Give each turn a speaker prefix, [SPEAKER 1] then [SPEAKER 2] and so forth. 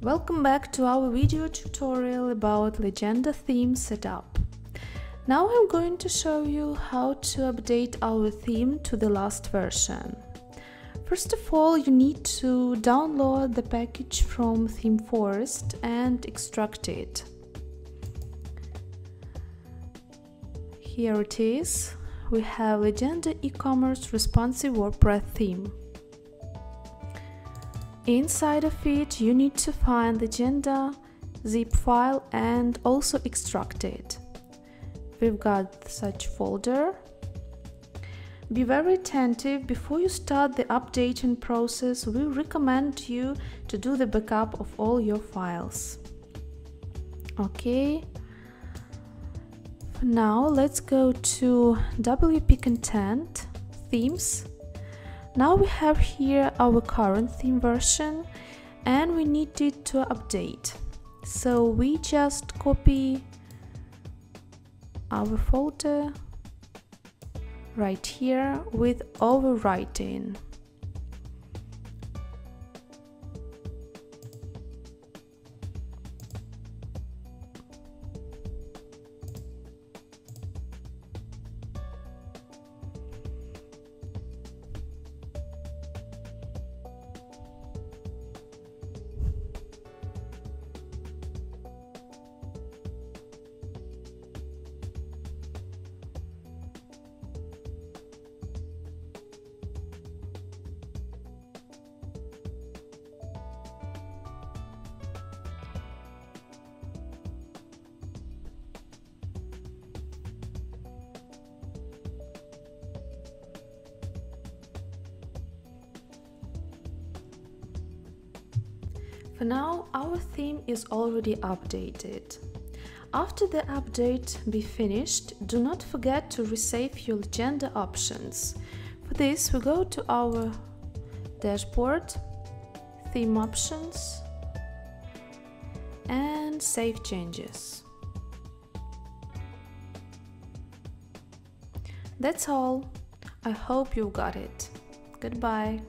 [SPEAKER 1] Welcome back to our video tutorial about Legenda theme setup. Now I'm going to show you how to update our theme to the last version. First of all, you need to download the package from ThemeForest and extract it. Here it is. We have Legenda e-commerce responsive WordPress theme. Inside of it, you need to find the Legenda zip file and also extract it. We've got such folder. Be very attentive before you start the updating process. We recommend you to do the backup of all your files. Okay, now let's go to WP Content, Themes. Now we have here our current theme version and we need it to update. So we just copy our folder right here with overwriting. For now, our theme is already updated. After the update be finished, do not forget to resave your Legenda options. For this, we go to our dashboard, theme options, and save changes. That's all. I hope you got it. Goodbye.